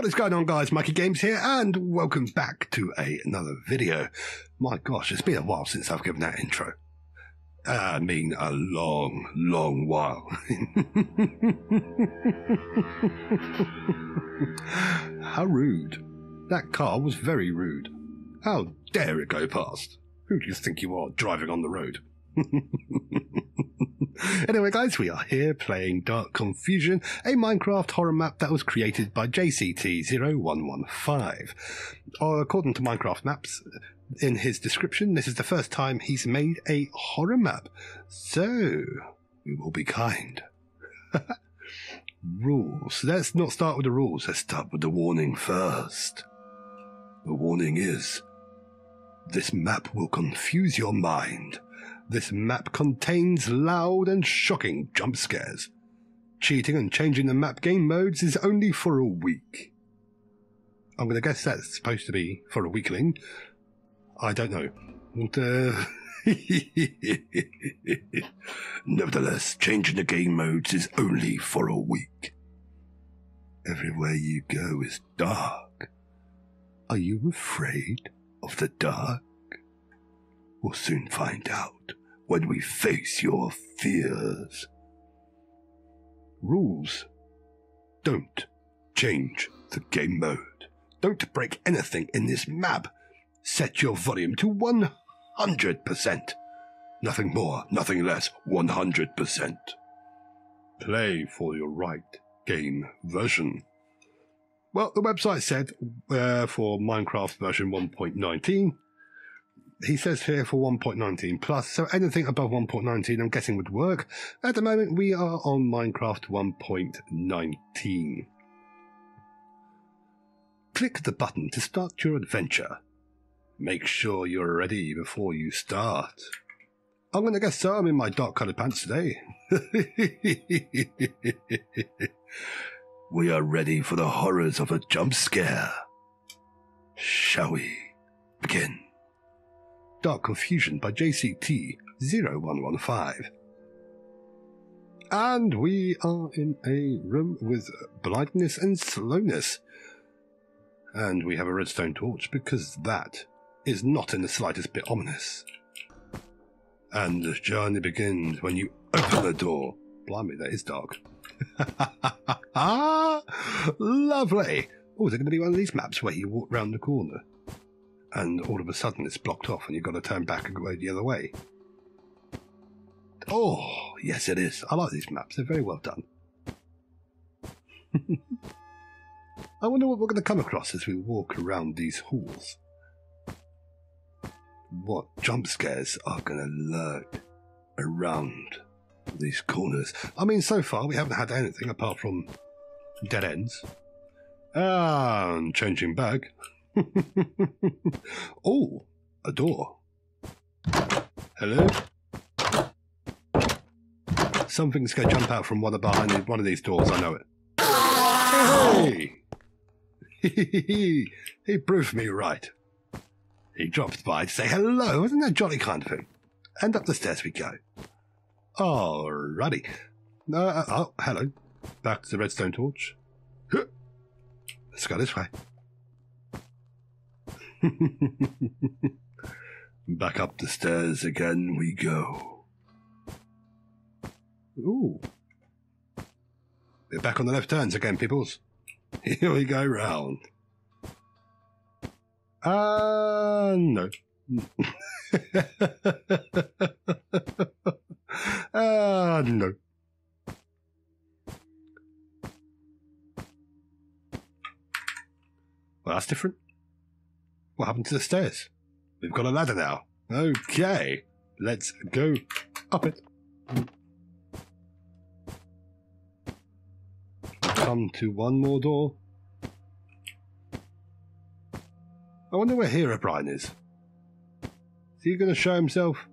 What is going on guys, Mikee Games here and welcome back to a, another video. My gosh, it's been a while since I've given that intro. Uh, I mean a long, long while. How rude. That car was very rude. How dare it go past? Who do you think you are driving on the road? anyway, guys, we are here playing Dark Confusion, a Minecraft horror map that was created by JCT0115. Uh, according to Minecraft Maps, in his description, this is the first time he's made a horror map. So, we will be kind. rules. Let's not start with the rules. Let's start with the warning first. The warning is this map will confuse your mind. This map contains loud and shocking jump scares. Cheating and changing the map game modes is only for a week. I'm going to guess that's supposed to be for a weekling. I don't know. But, uh, Nevertheless, changing the game modes is only for a week. Everywhere you go is dark. Are you afraid of the dark? We'll soon find out when we face your fears. Rules. Don't change the game mode. Don't break anything in this map. Set your volume to 100%. Nothing more, nothing less, 100%. Play for your right game version. Well, the website said uh, for Minecraft version 1.19. He says here for 1.19 plus, so anything above 1.19 I'm guessing would work. At the moment, we are on Minecraft 1.19. Click the button to start your adventure. Make sure you're ready before you start. I'm going to guess so. I'm in my dark coloured pants today. we are ready for the horrors of a jump scare. Shall we begin? Dark Confusion by JCT0115. And we are in a room with blindness and slowness. And we have a redstone torch because that is not in the slightest bit ominous. And the journey begins when you open the door. Blimey, that is dark. Lovely. Oh, is it going to be one of these maps where you walk round the corner and all of a sudden it's blocked off and you've got to turn back and go the other way? Oh, yes, it is. I like these maps. They're very well done. I wonder what we're going to come across as we walk around these halls what jump scares are going to lurk around these corners. I mean, so far we haven't had anything apart from dead ends. And changing bag. oh, a door. Hello? Something's going to jump out from one of behind one of these doors, I know it. Hey! he proved me right. He drops by to say hello. Isn't that jolly kind of him? And up the stairs we go. Alrighty. Uh, uh, oh, hello. Back to the redstone torch. Let's go this way. Back up the stairs again we go. Ooh. We're back on the left turns again, peoples. Here we go round. Uh, no. uh, no. Well, that's different. What happened to the stairs? We've got a ladder now. Okay, let's go up it. Come to one more door. I wonder where Herobrine is. Is he going to show himself?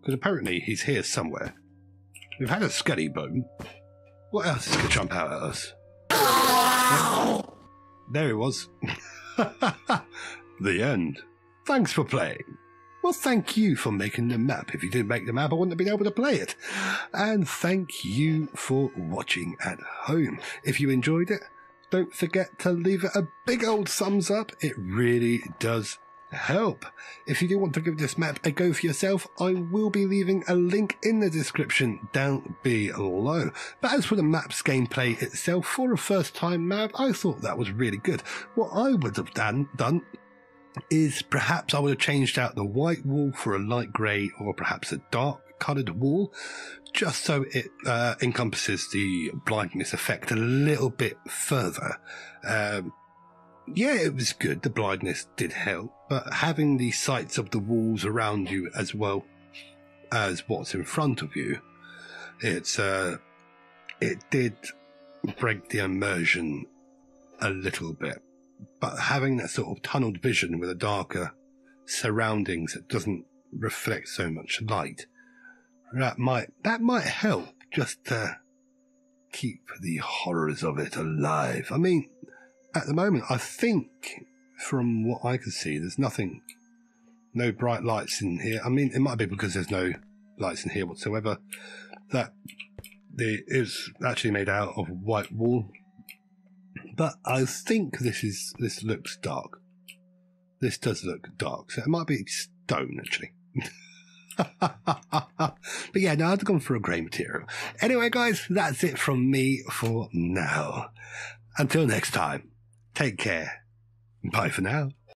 Because apparently he's here somewhere. We've had a skelly bone. What else is going to jump out at us? There he was. the end. Thanks for playing. Well, thank you for making the map. If you didn't make the map, I wouldn't have been able to play it. And thank you for watching at home. If you enjoyed it, don't forget to leave it a big old thumbs up. It really does help. If you do want to give this map a go for yourself, I will be leaving a link in the description down below. But as for the map's gameplay itself, for a first time map, I thought that was really good. What I would have done, done is perhaps I would have changed out the white wall for a light grey or perhaps a dark coloured wall, just so it uh, encompasses the blindness effect a little bit further. Um, yeah, it was good. The blindness did help, but having the sights of the walls around you as well as what's in front of you, it's uh, it did break the immersion a little bit. But having that sort of tunneled vision with a darker surroundings that doesn't reflect so much light, that might that might help just to keep the horrors of it alive. I mean, at the moment, I think from what I can see, there's nothing, no bright lights in here. I mean, it might be because there's no lights in here whatsoever. That the is actually made out of white wool, but I think this is this looks dark. This does look dark, so it might be stone actually. but yeah, no, I've gone for a grey material. Anyway, guys, that's it from me for now. Until next time. Take care. Bye for now.